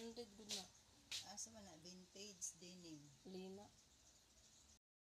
Na, good night.